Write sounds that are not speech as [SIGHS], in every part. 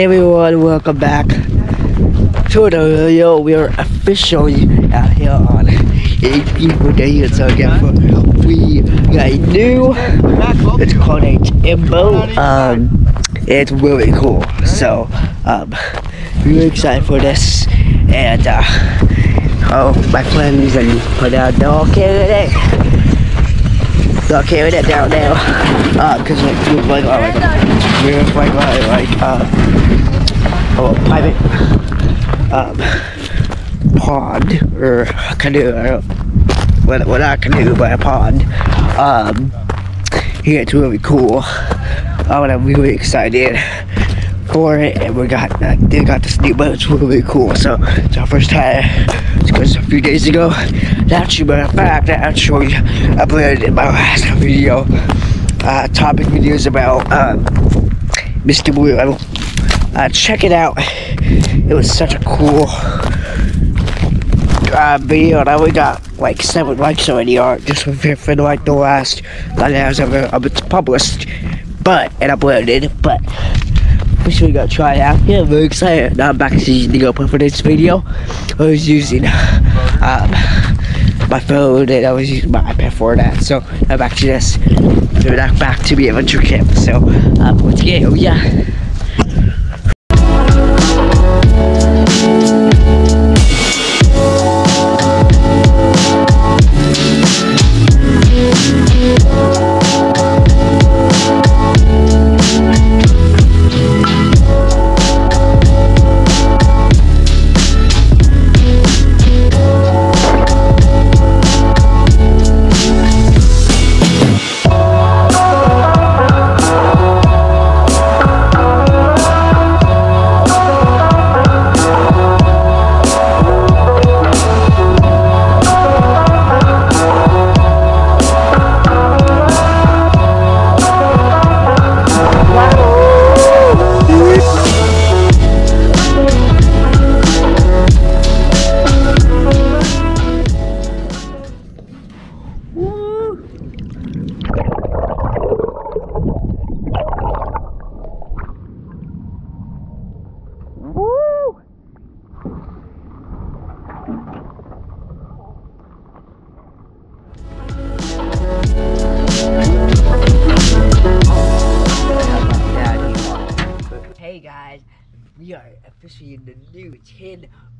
everyone, welcome back to the video. We're officially out here on a beautiful day. It's again for we got a new. It's called a Imbo. Um, it's really cool. So, um, really excited for this. And uh, oh, my friends and put out the okay with it. Carry that down now. Uh, cause like, we're like, uh, like, we're like, like, uh, oh, private, um, pond, or canoe, I don't, well, not canoe, but a pond. Um, yeah, it's really cool. Um, and I'm really excited for it, and we got, uh, they got this new boat, it's really cool. So, it's our first time, because a few days ago, actually, matter of fact, I actually uploaded in my last video, uh, topic videos about, um, Mr. Blue. Uh, check it out. It was such a cool uh, video, I only got like seven likes already, or just for, like the last I was ever uh, published, but and uploaded. But we should go try it out. Yeah, I'm very excited. Now I'm back to using the GoPro for this video. I was using um, my phone and I was using my iPad for that. So I'm back to this. Back back to the adventure camp. So um, let's go. Yeah.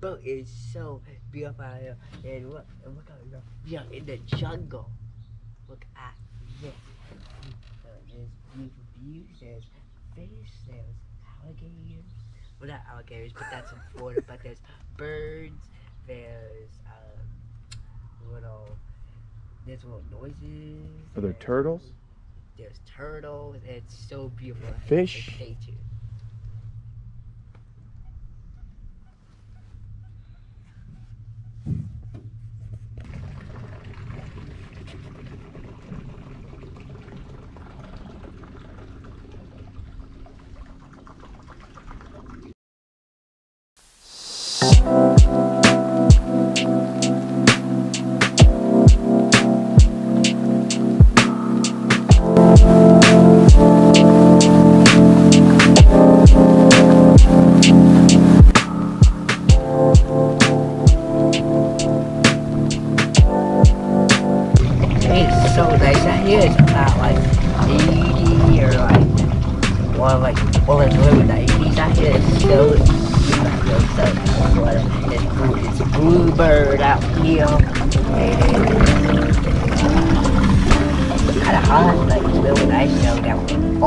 Boat. It's so beautiful out here. And look, and look out here. We are in the jungle. Look at this. Uh, there's beautiful views. There's fish. There's alligators. Well, not alligators, but that's in Florida. but there's birds. There's um, little. There's little noises. Are there turtles? There's turtles. It's so beautiful. Fish? Stay tuned.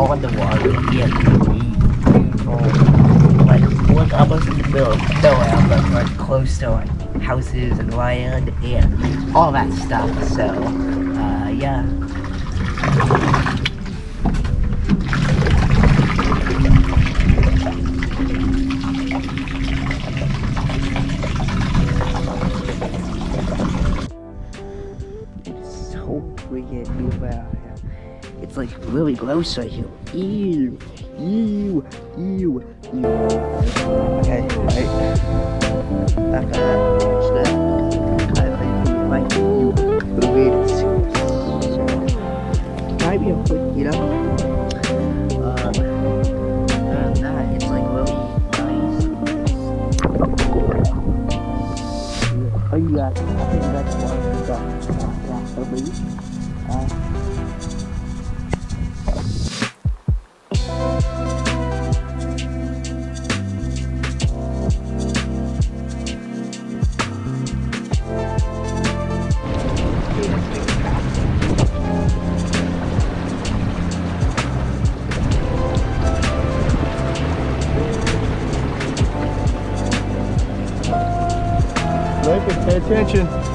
On the here, beautiful. Like, look almost in the middle of like close to like houses and land and all that stuff. So, uh, yeah. It's so freaking here. It's like really gross right here. Ew, ew, ew, ew. Okay, right. After that, it's that. I like, like, ew. The weird. Might be a quick, you know? Um, other than that, it's like really nice. Oh, you got, I think that's. Yeah, yeah, yeah. Pay attention.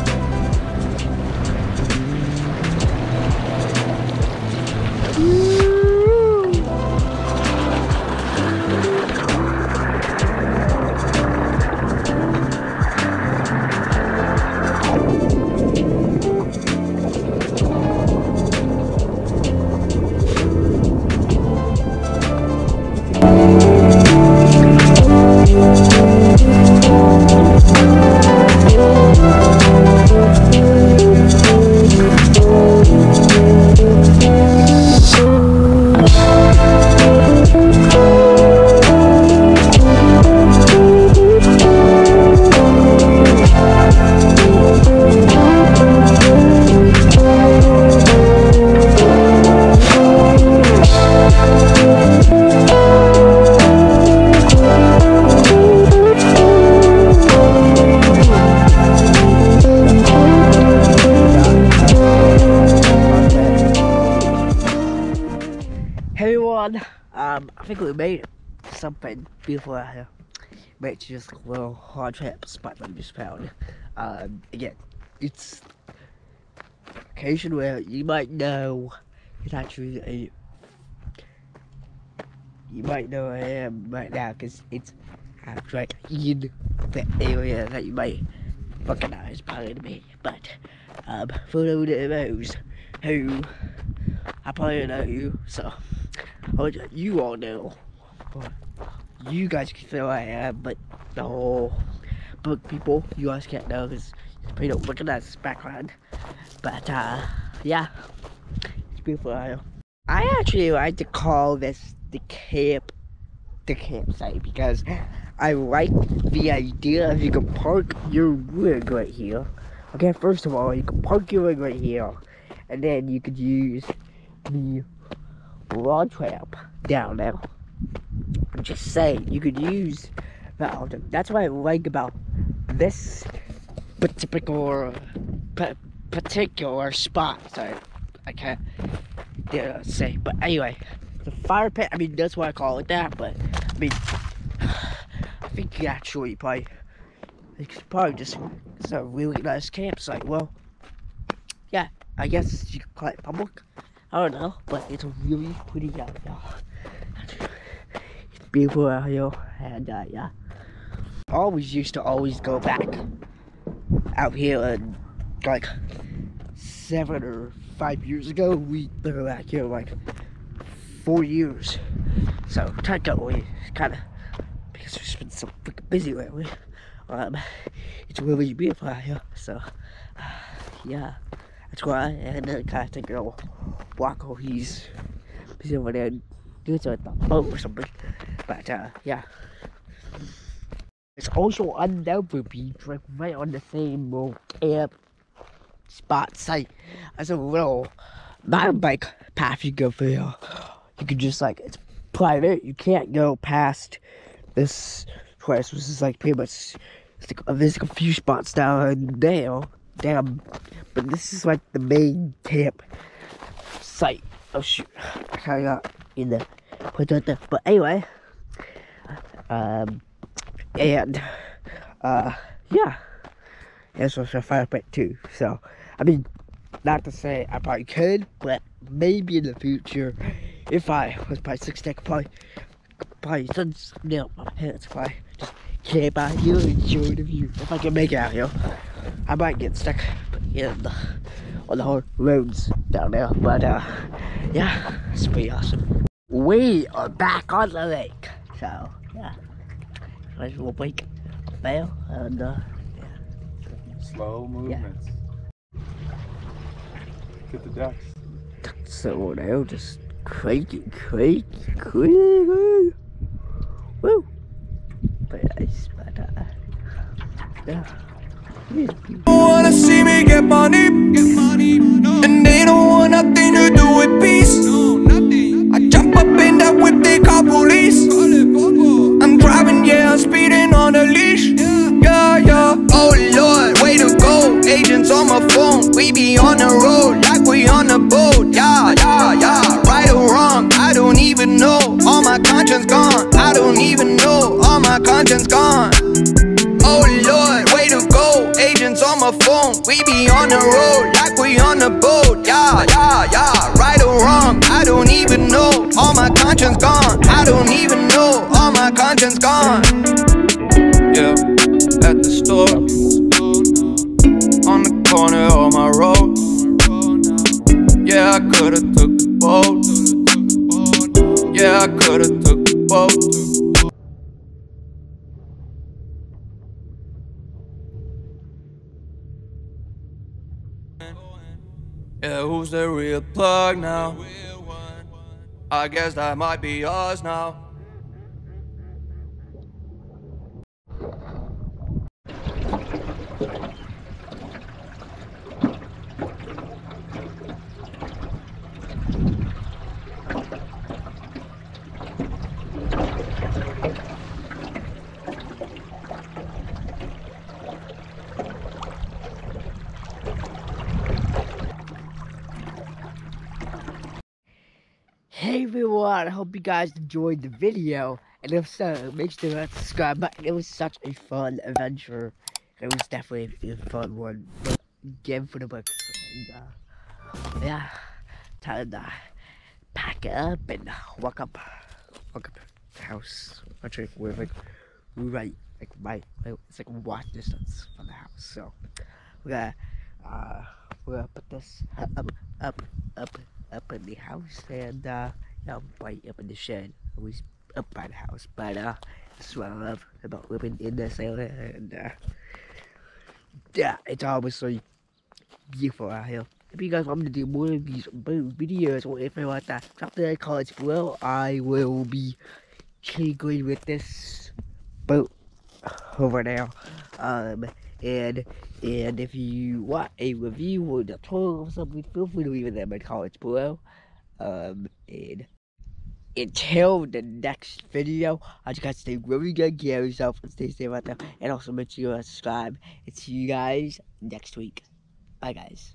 Something beautiful out here. Just a little hard trap spot that we just found. Um, again, it's occasion where you might know it's actually a you might know I am right now because it's right in the area that you might recognize probably me. But um, for those who I probably know you, so Oh, you all know. You guys can feel I am, but the whole book people, you guys can't know because you don't look at that background. But uh, yeah, it's beautiful. I, I actually like to call this the camp, the campsite because I like the idea of you can park your rig right here. Okay, first of all, you can park your rig right here, and then you could use the lawn trap down there. Just saying, you could use that. That's what I like about this particular particular spot. Sorry, I can't say. But anyway, the fire pit. I mean, that's why I call it that. But I mean, [SIGHS] I think you actually probably probably just it's a really nice campsite. Well, yeah, I guess you call it public. I don't know, but it's a really pretty out beautiful out here, and uh, yeah. Always used to always go back out here, and like seven or five years ago, we were back here like four years. So technically, kind of because we've been so freaking busy lately. Um, it's really beautiful out here, so uh, [SIGHS] yeah. That's why and then kind of take a walk over he's he's over there doing something with the boat or something. But uh yeah. It's also another beach right, right on the same camp spot site as a little mountain bike path you go through. You can just like it's private. You can't go past this place, which is like pretty much like, there's a few spots down there damn. But this is like the main camp site. Oh shoot, I got in there. But anyway, um, and uh, yeah, this was a fire pit too. So, I mean, not to say I probably could, but maybe in the future, if I was by six, could probably, probably nail my pants, probably just camp out here and enjoy the view if I can make it out here. I might get stuck in the, on the whole roads down there, but uh, yeah, it's pretty awesome. We are back on the lake, so nice little break there, and uh, yeah. Slow movements. Yeah. Get the ducks. So they're just crazy, crazy, crazy. Woo! Very nice, but uh, yeah. Wanna see me get money, get money, no. and they don't want nothing to do with peace. No, nothing. I jump up in that whip, they call police. Leash. Yeah, yeah. Oh Lord, way to go. Agents on my phone, we be on the road like we on the boat. Yeah, yeah, yeah. Right or wrong, I don't even know. All my conscience gone. I don't even know. All my conscience gone. Oh Lord, way to go. Agents on my phone. We be on the road like we on the boat. Yeah, yeah, yeah. Right or wrong, I don't even know. All my conscience gone. I don't even know. All my conscience gone. Yeah, at the store. On the corner of my road. Yeah, I could've took the boat. Yeah, I could've took the boat. Yeah, who's the real plug now? I guess that might be us now. Hey everyone, I hope you guys enjoyed the video. And if so, make sure to subscribe button. It was such a fun adventure. It was definitely a fun one. But again for the books. And, uh, yeah, time to pack up and walk up, walk up the house. Actually, we're like right, like right, like, it's like walk distance from the house. So we're gonna, uh, we're gonna put this up, up, up, up in the house and uh yeah, right up in the shed. Always up by the house. But uh that's what I love about living in this area and uh yeah, it's so beautiful out here. If you guys want me to do more of these videos or anything like that, drop the comments below. I will be tinkering with this boat over there. Um and and if you want a review or the tour or something, feel free to leave it in the comments below. Um, and until the next video, I just gotta stay really good, care of yourself, and stay safe out there. And also make sure you subscribe. And see you guys next week. Bye, guys.